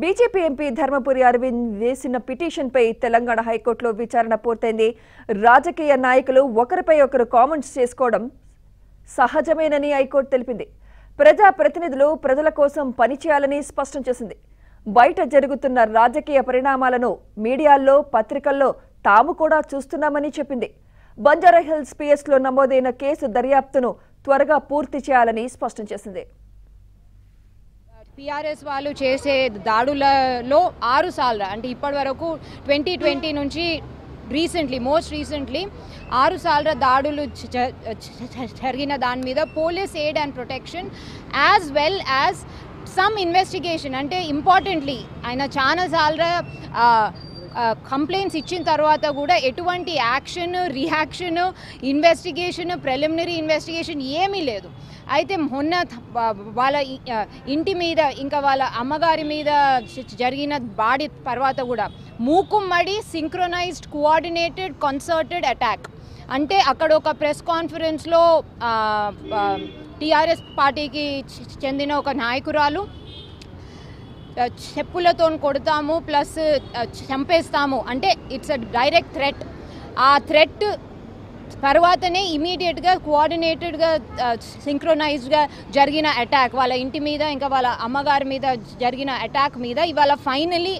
BJP MP Dharmapuri Arvind వేసిన పిటిషన్పై తెలంగాణ హైకోర్టులో విచారణ పూర్తయింది. రాజకీయ నాయకులు ఒకరిపై ఒకరు కామెంట్స్ చేసుకోవడం సహజమేనని హైకోర్టు తెలిపింది. ప్రజా ప్రతినిధులు ప్రజల కోసం పనిచేయాలని స్పష్టం చేసింది. బయట జరుగుతున్న రాజకీయ పరిణామాలను మీడియాల్లో పత్రికల్లో తాము కూడా చూస్తున్నామని చెప్పింది. బంజారాహిల్స్ పిఎస్లో నమోదైన కేసు దర్యాప్తును త్వరగా పూర్తి చేయాలని స్పష్టం చేసింది. పిఆర్ఎస్ వాళ్ళు చేసే దాడులలో ఆరు సార్లు అంటే ఇప్పటి వరకు ట్వంటీ ట్వంటీ నుంచి రీసెంట్లీ మోస్ట్ రీసెంట్లీ ఆరు సార్ల దాడులు జరిగిన దాని మీద police aid and protection as well as some investigation. అంటే ఇంపార్టెంట్లీ ఆయన చాలా సార్లు కంప్లైంట్స్ ఇచ్చిన తర్వాత కూడా ఎటువంటి action reaction investigation preliminary investigation ఏమీ లేదు. అయితే మొన్న వాళ్ళ ఇంటి మీద ఇంకా వాళ్ళ అమ్మగారి మీద జరిగిన బాడి తర్వాత కూడా మూకుమ్మడి సింక్రొనైజ్డ్ కోఆర్డినేటెడ్ కన్సర్టెడ్ అటాక్ అంటే అక్కడ ఒక ప్రెస్ కాన్ఫరెన్స్లో టీఆర్ఎస్ పార్టీకి చెందిన ఒక నాయకురాలు చెప్పులతో కొడతాము ప్లస్ చంపేస్తాము. అంటే ఇట్స్ అ డైరెక్ట్ థ్రెట్ ఆ థ్రెట్ తర్వాతనే ఇమీడియట్గా కోఆర్డినేటెడ్గా సింక్రొనైజ్డ్గా జరిగిన అటాక్ వాళ్ళ ఇంటి మీద ఇంకా వాళ్ళ అమ్మగారి మీద జరిగిన అటాక్ మీద ఇవాళ ఫైనలీ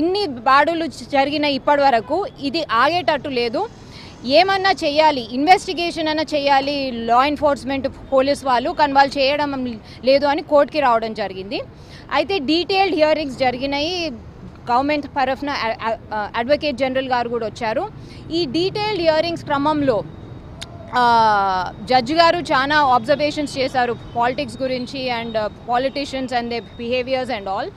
ఇన్ని బాడులు జరిగిన ఇప్పటి వరకు ఇది ఆగేటట్టు లేదు. ఏమన్నా చేయాలి? ఇన్వెస్టిగేషన్ అన్నా చేయాలి? లా ఎన్ఫోర్స్మెంట్ పోలీస్ వాళ్ళు కానీ వాళ్ళు చేయడం లేదు అని కోర్టుకి రావడం జరిగింది. అయితే డీటెయిల్డ్ హియరింగ్స్ జరిగినాయి. గవర్నమెంట్ తరఫున అడ్వకేట్ జనరల్ గారు కూడా వచ్చారు. ఈ డీటెయిల్డ్ హియరింగ్స్ క్రమంలో జడ్జి గారు చాలా అబ్జర్వేషన్స్ చేశారు. పాలిటిక్స్ గురించి and politicians and their behaviours and all